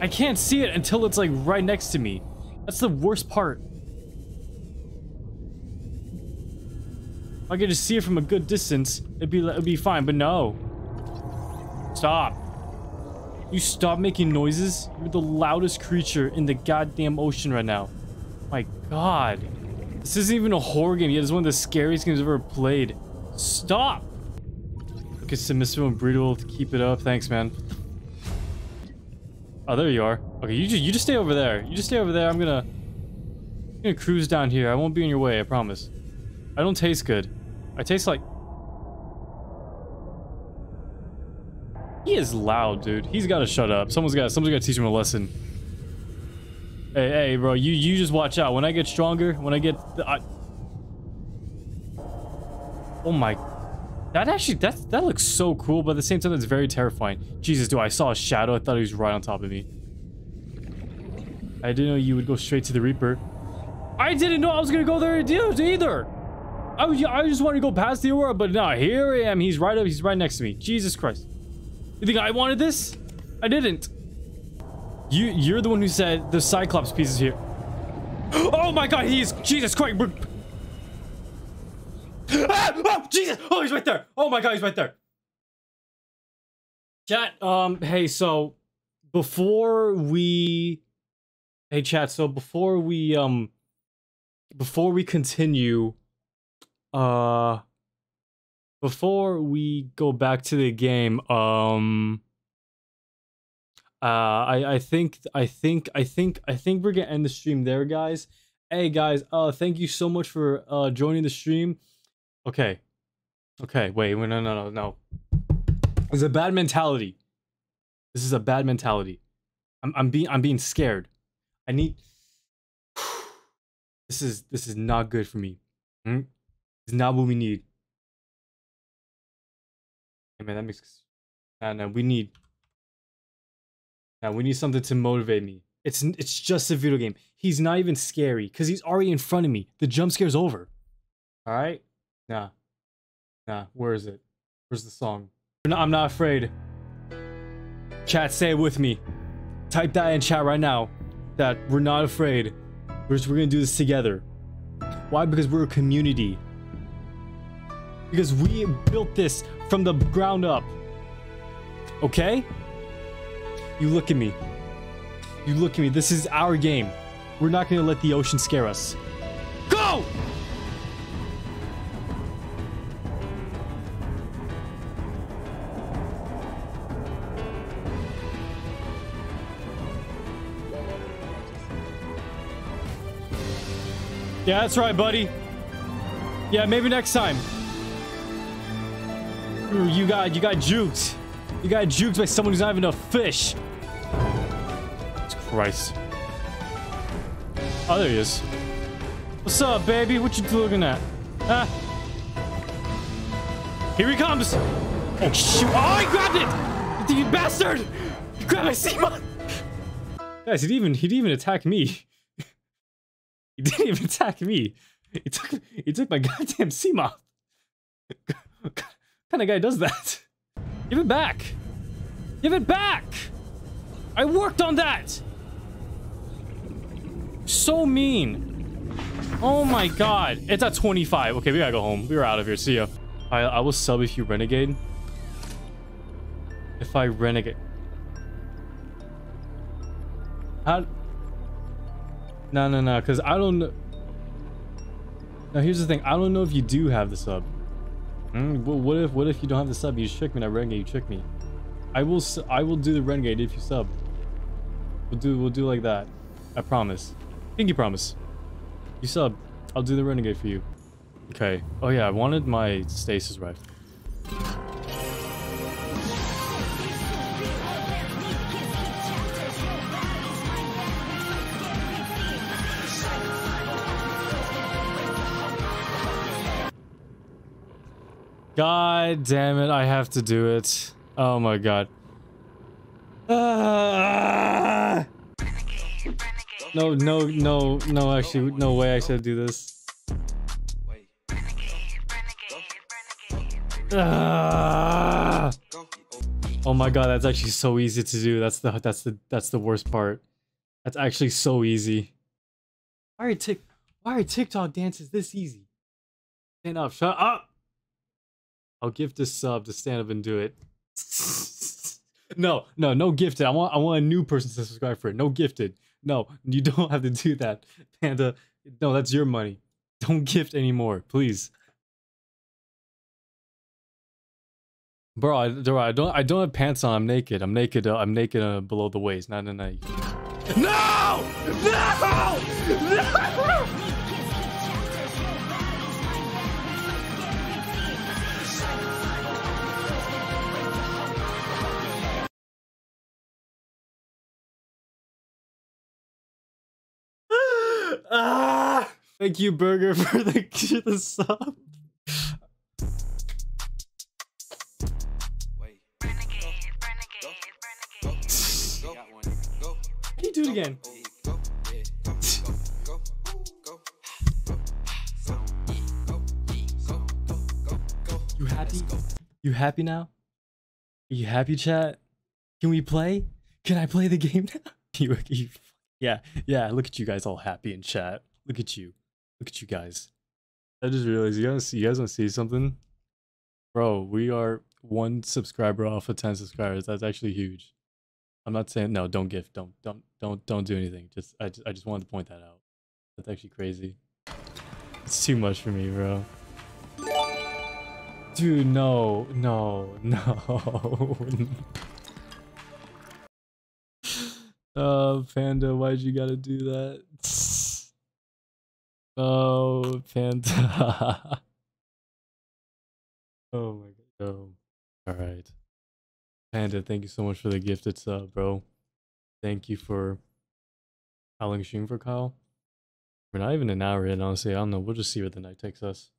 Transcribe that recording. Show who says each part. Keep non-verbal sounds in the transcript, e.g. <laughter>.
Speaker 1: I can't see it until it's like right next to me. That's the worst part. If I could just see it from a good distance, it'd be it'd be fine, but no. Stop. You stop making noises? You're the loudest creature in the goddamn ocean right now. My god. This isn't even a horror game yet. It's one of the scariest games I've ever played. Stop! Okay, submissive and brutal. Keep it up. Thanks, man. Oh, there you are. Okay, you just you just stay over there. You just stay over there. I'm gonna I'm gonna cruise down here. I won't be in your way. I promise. I don't taste good. I taste like. He is loud, dude. He's got to shut up. Someone's got someone's got to teach him a lesson. Hey, hey, bro. You you just watch out. When I get stronger, when I get, I... oh my that actually, that, that looks so cool, but at the same time, it's very terrifying. Jesus, do I saw a shadow? I thought he was right on top of me. I didn't know you would go straight to the Reaper. I didn't know I was gonna go there either. I was, I just wanted to go past the Aurora, but now here I am. He's right up, he's right next to me. Jesus Christ. You think I wanted this? I didn't. You, you're the one who said the Cyclops piece is here. <gasps> Oh my God, he's Jesus Christ. Ah! Oh, Jesus! Oh, he's right there! Oh my god, he's right there! Chat, um, hey, so before we Hey chat, so before we um before we continue uh before we go back to the game, um uh I I think I think I think I think we're gonna end the stream there, guys. Hey guys, uh thank you so much for uh joining the stream. Okay. Okay, wait, no, no, no, no. It's a bad mentality. This is a bad mentality. I'm, I'm being, I'm being scared. I need. <sighs> This is, this is not good for me. Hmm? It's not what we need. Hey man, that makes. Nah, nah, we need. Now we need something to motivate me. It's, it's just a video game. He's not even scary because he's already in front of me. The jump scare's over. All right. Nah. Nah, where is it? Where's the song? I'm not afraid. Chat, say it with me. Type that in chat right now. That we're not afraid. We're, just, we're gonna do this together. Why? Because we're a community. Because we built this from the ground up. Okay? You look at me. You look at me. This is our game. We're not gonna let the ocean scare us. Yeah, that's right, buddy. Yeah, maybe next time. You got you got juked. You got juked by someone who's not even a fish. It's Christ. Oh, there he is. What's up, baby? What you looking at? Huh? Here he comes! Oh, shoot. Oh, grabbed it! You bastard! You grabbed my Seamoth! Guys, he didn't even, he didn't even attack me. He <laughs> didn't even attack me. He took he took my <laughs> goddamn Seamoth. what kind of guy does that? Give it back. Give it back. I worked on that. So mean. Oh my god. It's at 25. Okay, we gotta go home. We are out of here. See ya. I, I will sub if you renegade. If I renegade. How... No, no, no, because I don't know. Now, here's the thing. I don't know if you do have the sub. Mm, well, what if what if you don't have the sub? You trick me, that renegade. You trick me. I will I will do the renegade if you sub. We'll do we'll do like that. I promise. Pinky promise. You sub. I'll do the renegade for you. Okay. Oh yeah, I wanted my stasis rifle. God damn it, I have to do it. Oh my god. No, no, no, no, actually, no way I should do this. Uh, Oh my god, that's actually so easy to do. That's the that's the that's the worst part. That's actually so easy. Why are Tik why are TikTok dances this easy? Stand up, shut up! I'll gift this sub to stand up and do it. <laughs> no, no, no gifted. I want I want a new person to subscribe for it. No gifted. No, you don't have to do that. Panda, no, that's your money. Don't gift anymore, please. Bro, I, bro, I don't I don't have pants on. I'm naked. I'm naked. Uh, I'm naked uh, below the waist. Not in a! No! No! Ah! Thank you, Burger, <laughs> for the, the sub. Can you do it again? You happy? You happy now? Are you happy, chat? Can we play? Can I play the game now? <laughs> you, you, yeah, yeah, look at you guys all happy in chat. Look at you. Look at you guys. I just realized you guys, you guys want to see something? Bro, we are one subscriber off of 10 subscribers. That's actually huge. I'm not saying no, don't gift, don't don't don't don't do anything. Just I just, I just wanted to point that out. That's actually crazy. It's too much for me, bro. Dude, no, no, <laughs> no. Oh, Panda, why'd you gotta do that? <laughs> Oh, Panda. <laughs> oh my god. Oh. Alright. Panda, thank you so much for the gifted sub, uh, bro. Thank you for how long stream for Kyle? We're not even an hour in, honestly. I don't know. We'll just see where the night takes us.